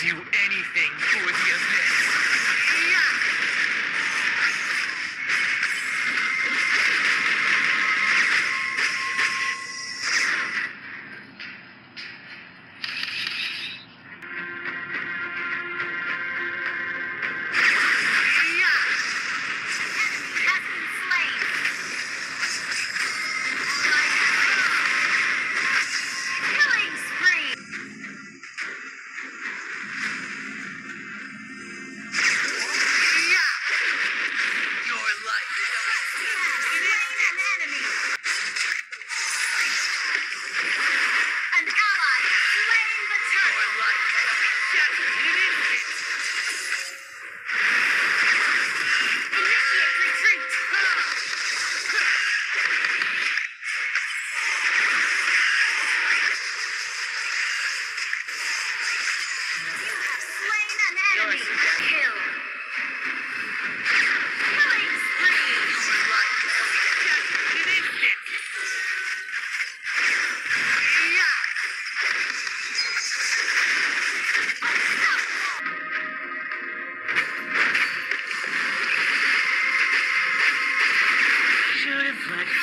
do anything for the abyss. Yeah! Max.